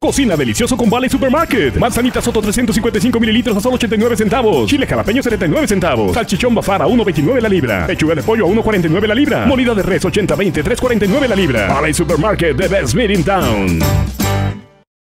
Cocina delicioso con Valley Supermarket. Manzanita Soto 355 mililitros a solo 89 centavos. Chile jalapeño 79 centavos. Salchichón Bafara 1.29 la libra. Pechuga de pollo a 1.49 la libra. Molida de res 80-20 3.49 la libra. Valley Supermarket, the best meat in town.